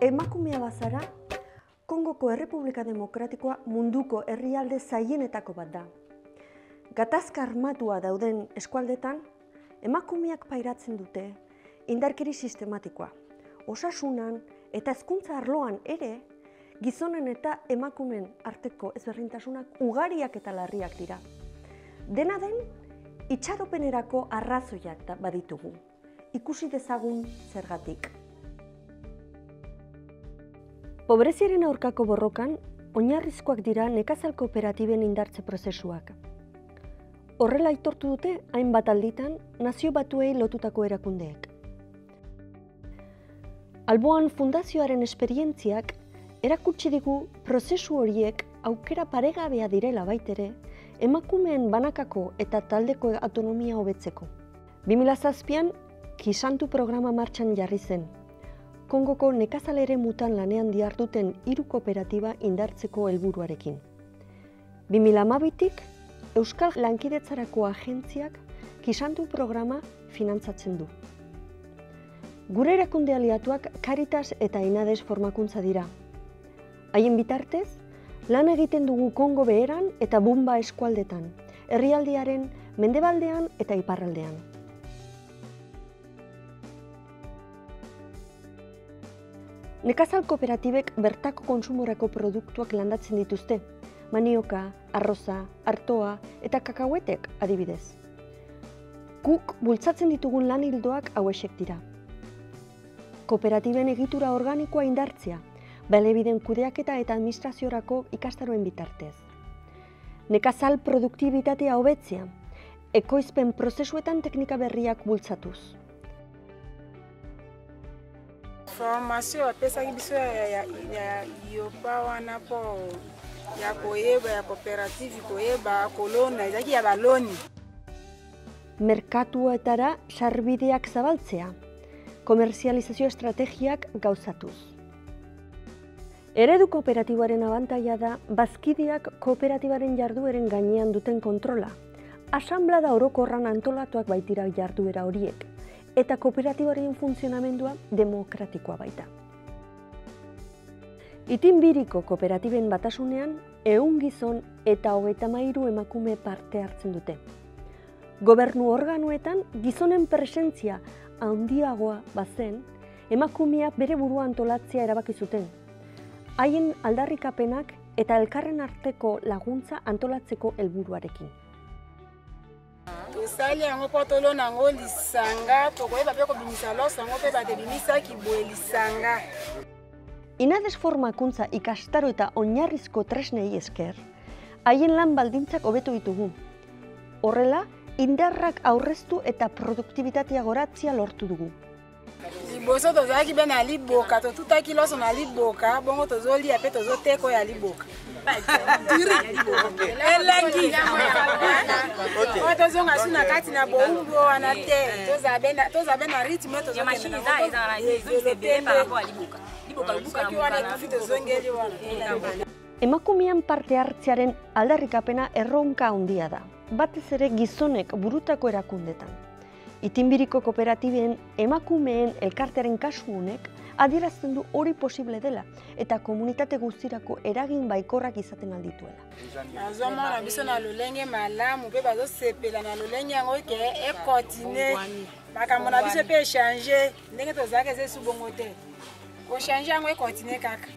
emakumea bazara, Kongoko Errepublika Demokratikoa munduko herrialde zaienetako bat da. Gatazka armatua dauden eskualdetan, emakumeak pairatzen dute indarkeri sistematikoa. Osasunan eta hezkuntza arloan ere, gizonen eta emakumen arteko ezberdintasunak ugariak eta larriak dira. Dena den, itxaropenerako arrazoiak da baditugu. Ikusi dezagun zergatik. Pobreziaren aurkako borrokan, oinarrizkoak dira nekazal kooperatiben indartze prozesuak. Horrela aitortu dute hainbat alditan nazio batuei lotutako erakundeek. Alboan fundazioaren esperientziak erakutsi digu prozesu horiek aukera paregabea direla baitere, emakumeen banakako eta taldeko autonomia hobetzeko. 2007an, Kisantu programa martxan jarri zen. Kongoko nekazalere mutan lanean diarduten hiru kooperatiba indartzeko helburuarekin. 2012tik Euskal Lankidetzarako agentziak Kisantu programa finantzatzen du. Gure erakunde aliatuak Caritas eta Inades formakuntza dira. Haien bitartez, lan egiten dugu Kongo beheran eta Bumba eskualdetan, herrialdiaren mendebaldean eta iparraldean. Nekazal kooperatibek bertako konsumorako produktuak landatzen dituzte, manioka, arroza, artoa eta kakauetek adibidez. Guk bultzatzen ditugun lan hildoak hauesek dira. Kooperatiben egitura organikoa indartzea, balebiden kudeaketa eta administraziorako ikastaroen bitartez. Nekazal produktibitatea hobetzea, ekoizpen prozesuetan teknika berriak bultzatuz. Formation bapesaki biso ya yopa wana mpo ya koyeba ya coopérative koyeba kolona ezalaki ya baloni Merkatuetara sarbideak zabaltzea, komerzializazio estrategiak gauzatuz. Eredu kooperatiboaren abantaia da bazkideak kooperatibaren jardueren gainean duten kontrola. Asamblada orokorran antolatuak baitira jarduera horiek, eta kooperatibaren funtzionamendua demokratikoa baita. Itinbiriko kooperatiben batasunean, ehun gizon eta hogeita mairu emakume parte hartzen dute. Gobernu organoetan gizonen presentzia handiagoa bazen, emakumeak bere burua antolatzea erabaki zuten. Haien aldarrikapenak eta elkarren arteko laguntza antolatzeko helburuarekin. Tosali yango mpo tolona yango lisanga tokoyeba mpe kobimisa loso yango mpe bato ebimisaki boye lisanga Inades formakuntza ikastaro eta oinarrizko tresnei esker, haien lan baldintzak hobetu ditugu. Horrela, indarrak aurreztu eta produktibitatea goratzia lortu dugu. liboso tozalaki mpe na liboka totutaki loso na liboka bongo tozolia mpe tozoteka oyo ya liboka elengi. Oyo tozonga su na kati na boumbu wana te. Toza be na rythme tozosoki wana ekufi tozongeli wana. Emakumean parte hartzearen aldarrikapena erronka handia da, batez ere gizonek burutako erakundetan. Itinbiriko kooperatiben emakumeen elkartearen kasu honek adierazten du hori posible dela eta komunitate guztirako eragin baikorrak izaten aldituela. nazomona biso na lolenge malamu mpe bazosepela na lolenge yango ke ekotine. Makambo na biso mpe echange ndenge tozalaka eza esu bongo te. Kochange yango ekotine kaka